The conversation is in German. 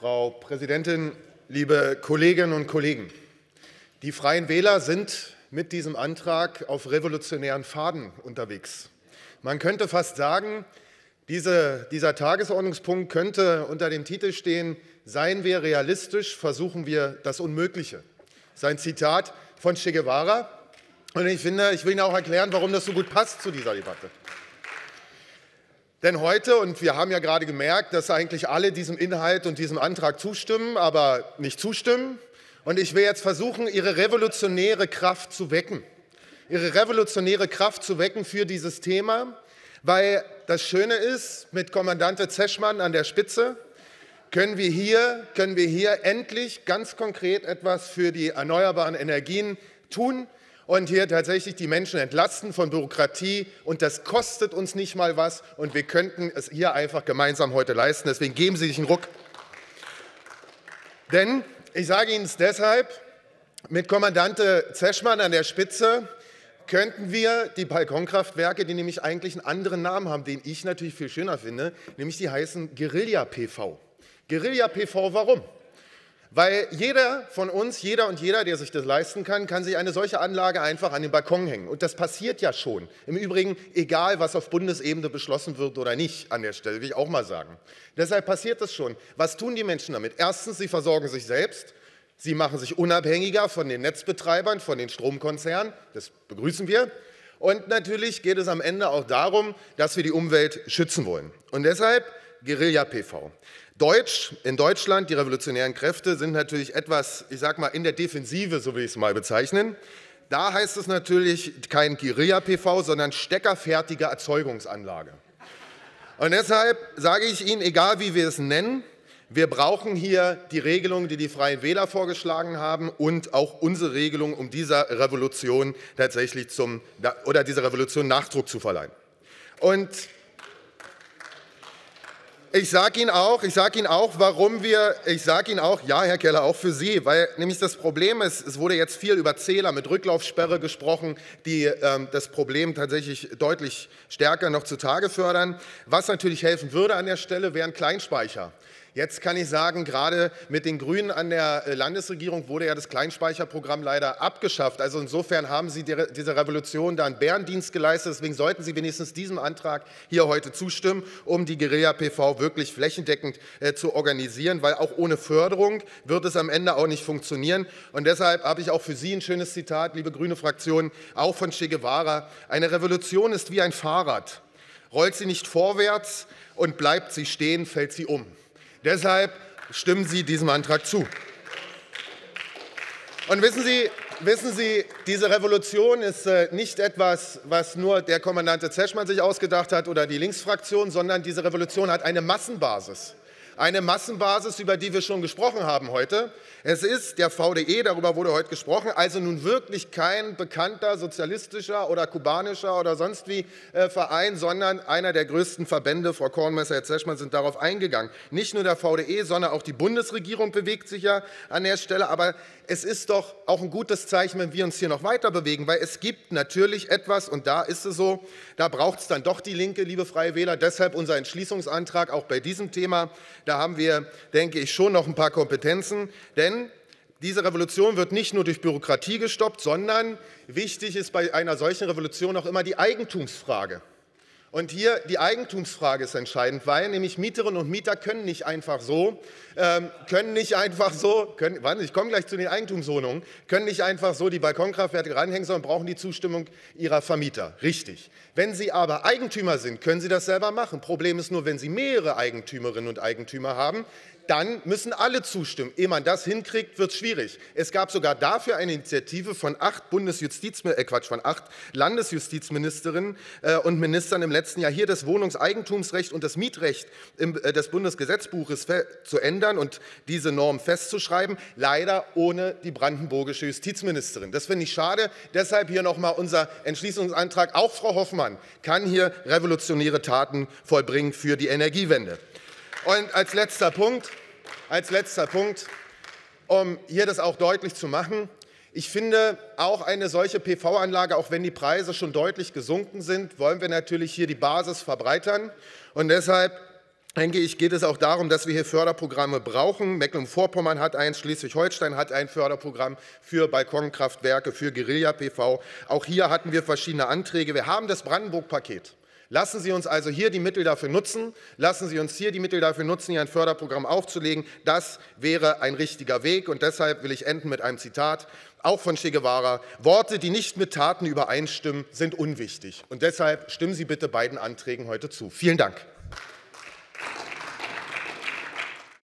Frau Präsidentin, liebe Kolleginnen und Kollegen! Die Freien Wähler sind mit diesem Antrag auf revolutionären Faden unterwegs. Man könnte fast sagen, diese, dieser Tagesordnungspunkt könnte unter dem Titel stehen, Seien wir realistisch, versuchen wir das Unmögliche. Sein Zitat von Che Guevara. Und ich finde, ich will Ihnen auch erklären, warum das so gut passt zu dieser Debatte. Denn heute, und wir haben ja gerade gemerkt, dass eigentlich alle diesem Inhalt und diesem Antrag zustimmen, aber nicht zustimmen. Und ich will jetzt versuchen, ihre revolutionäre Kraft zu wecken. Ihre revolutionäre Kraft zu wecken für dieses Thema, weil das Schöne ist, mit Kommandante Zeschmann an der Spitze können wir hier, können wir hier endlich ganz konkret etwas für die erneuerbaren Energien tun und hier tatsächlich die Menschen entlasten von Bürokratie. Und das kostet uns nicht mal was. Und wir könnten es hier einfach gemeinsam heute leisten. Deswegen geben Sie sich einen Ruck. Denn ich sage Ihnen es deshalb, mit Kommandante Zeschmann an der Spitze könnten wir die Balkonkraftwerke, die nämlich eigentlich einen anderen Namen haben, den ich natürlich viel schöner finde, nämlich die heißen Guerilla-PV. Guerilla-PV, warum? Weil jeder von uns, jeder und jeder, der sich das leisten kann, kann sich eine solche Anlage einfach an den Balkon hängen. Und das passiert ja schon. Im Übrigen, egal was auf Bundesebene beschlossen wird oder nicht, an der Stelle, will ich auch mal sagen. Deshalb passiert das schon. Was tun die Menschen damit? Erstens, sie versorgen sich selbst. Sie machen sich unabhängiger von den Netzbetreibern, von den Stromkonzernen. Das begrüßen wir. Und natürlich geht es am Ende auch darum, dass wir die Umwelt schützen wollen. Und deshalb Guerilla-PV. Deutsch, in Deutschland, die revolutionären Kräfte sind natürlich etwas, ich sag mal, in der Defensive, so will ich es mal bezeichnen. Da heißt es natürlich kein Guerilla-PV, sondern steckerfertige Erzeugungsanlage. Und deshalb sage ich Ihnen, egal wie wir es nennen, wir brauchen hier die Regelung, die die Freien Wähler vorgeschlagen haben und auch unsere Regelung, um dieser Revolution tatsächlich zum, oder dieser Revolution Nachdruck zu verleihen. Und ich sage Ihnen auch, ich sage Ihnen auch, warum wir, ich sage Ihnen auch, ja, Herr Keller, auch für Sie, weil nämlich das Problem ist, es wurde jetzt viel über Zähler mit Rücklaufsperre gesprochen, die ähm, das Problem tatsächlich deutlich stärker noch zutage fördern. Was natürlich helfen würde an der Stelle, wären Kleinspeicher. Jetzt kann ich sagen, gerade mit den Grünen an der äh, Landesregierung wurde ja das Kleinspeicherprogramm leider abgeschafft. Also insofern haben Sie dieser Revolution da einen Bärendienst geleistet. Deswegen sollten Sie wenigstens diesem Antrag hier heute zustimmen, um die Guerilla-PV wirklich flächendeckend äh, zu organisieren, weil auch ohne Förderung wird es am Ende auch nicht funktionieren. Und deshalb habe ich auch für Sie ein schönes Zitat, liebe grüne Fraktion, auch von Che Guevara. Eine Revolution ist wie ein Fahrrad. Rollt sie nicht vorwärts und bleibt sie stehen, fällt sie um. Deshalb stimmen Sie diesem Antrag zu. Und wissen Sie, wissen Sie, diese Revolution ist äh, nicht etwas, was nur der Kommandante Zeschmann sich ausgedacht hat oder die Linksfraktion, sondern diese Revolution hat eine Massenbasis eine Massenbasis, über die wir schon gesprochen haben heute. Es ist der VDE, darüber wurde heute gesprochen, also nun wirklich kein bekannter sozialistischer oder kubanischer oder sonst wie äh, Verein, sondern einer der größten Verbände. Frau Kornmesser, Herr Zeschmann sind darauf eingegangen. Nicht nur der VDE, sondern auch die Bundesregierung bewegt sich ja an der Stelle. Aber es ist doch auch ein gutes Zeichen, wenn wir uns hier noch weiter bewegen, weil es gibt natürlich etwas, und da ist es so, da braucht es dann doch die Linke, liebe Freie Wähler. Deshalb unser Entschließungsantrag auch bei diesem Thema. Da haben wir, denke ich, schon noch ein paar Kompetenzen. Denn diese Revolution wird nicht nur durch Bürokratie gestoppt, sondern wichtig ist bei einer solchen Revolution auch immer die Eigentumsfrage. Und hier die Eigentumsfrage ist entscheidend, weil nämlich Mieterinnen und Mieter können nicht einfach so, ähm, können nicht einfach so, können, warte, ich komme gleich zu den Eigentumswohnungen, können nicht einfach so die Balkonkraftwerke ranhängen, sondern brauchen die Zustimmung ihrer Vermieter. Richtig. Wenn sie aber Eigentümer sind, können sie das selber machen. Problem ist nur, wenn sie mehrere Eigentümerinnen und Eigentümer haben, dann müssen alle zustimmen. Ehe man das hinkriegt, wird es schwierig. Es gab sogar dafür eine Initiative von acht Bundesjustizministern, äh Quatsch, von acht Landesjustizministerinnen äh, und Ministern im letzten Jahr hier das Wohnungseigentumsrecht und das Mietrecht äh, des Bundesgesetzbuches zu ändern und diese Norm festzuschreiben. Leider ohne die brandenburgische Justizministerin. Das finde ich schade. Deshalb hier nochmal unser Entschließungsantrag. Auch Frau Hoffmann kann hier revolutionäre Taten vollbringen für die Energiewende. Und als letzter Punkt, als letzter Punkt, um hier das auch deutlich zu machen, ich finde, auch eine solche PV-Anlage, auch wenn die Preise schon deutlich gesunken sind, wollen wir natürlich hier die Basis verbreitern. Und deshalb denke ich, geht es auch darum, dass wir hier Förderprogramme brauchen. Mecklenburg-Vorpommern hat eins, Schleswig-Holstein hat ein Förderprogramm für Balkonkraftwerke, für Guerilla-PV. Auch hier hatten wir verschiedene Anträge. Wir haben das Brandenburg-Paket. Lassen Sie uns also hier die Mittel dafür nutzen. Lassen Sie uns hier die Mittel dafür nutzen, hier ein Förderprogramm aufzulegen. Das wäre ein richtiger Weg. Und deshalb will ich enden mit einem Zitat, auch von Che Guevara. Worte, die nicht mit Taten übereinstimmen, sind unwichtig. Und deshalb stimmen Sie bitte beiden Anträgen heute zu. Vielen Dank.